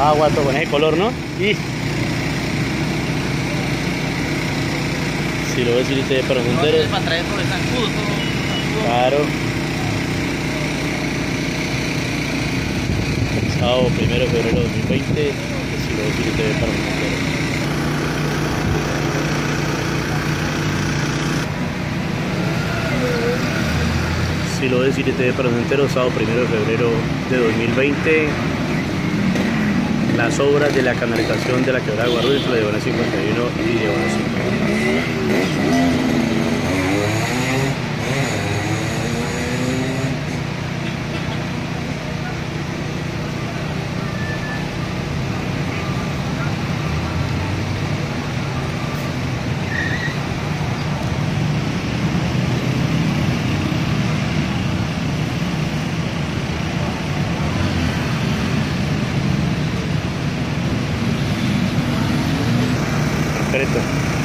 Ah, guato, con ese color, ¿no? Y... Si lo ves irte de para No, para traer por el zancudo, todo. Claro. Sábado primero de febrero de 2020. Si lo ves irte de para Monteros. Si lo ves irte de para Monteros, sábado primero de febrero de 2020. Las obras de la canalización de la quebrada de entre la Diagonal 51 y Diagonal 50. concreto.